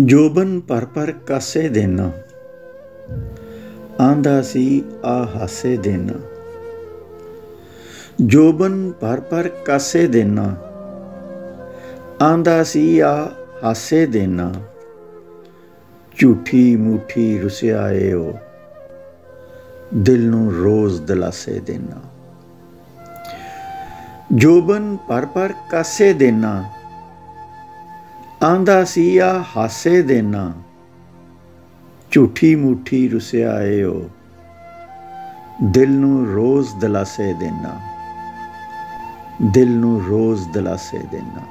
ਜੋਬਨ ਪਰ ਪਰ ਕਾਸੇ ਦੇਣਾ ਆਂਦਾ ਸੀ, ਆ ਹਾਸੇ ਦੇਣਾ ਜੋਬਨ ਪਰ ਪਰ ਕਾਸੇ ਦੇਣਾ ਆਂਦਾ ਸੀ, ਆ ਹਾਸੇ ਦੇਣਾ ਝੂਠੀ ਮੂਠੀ ਰੁਸਿਆ ਏ ਉਹ ਦਿਲ ਨੂੰ ਰੋਜ਼ ਦਿਲਾਸੇ ਦੇਣਾ ਜੋਬਨ ਪਰ ਪਰ ਕਾਸੇ ਦੇਣਾ ਆਂਦਾ ਸੀ, ਆ ਹਾਸੇ ਦੇਣਾ ਝੂਠੀ ਮੂਠੀ ਰੁਸਿਆ ਏ ਉਹ ਦਿਲ ਨੂੰ ਰੋਜ਼ ਦਿਲਾਸੇ ਦੇਣਾ ਦਿਲ ਨੂੰ ਰੋਜ਼ ਦਿਲਾਸੇ ਦੇਣਾ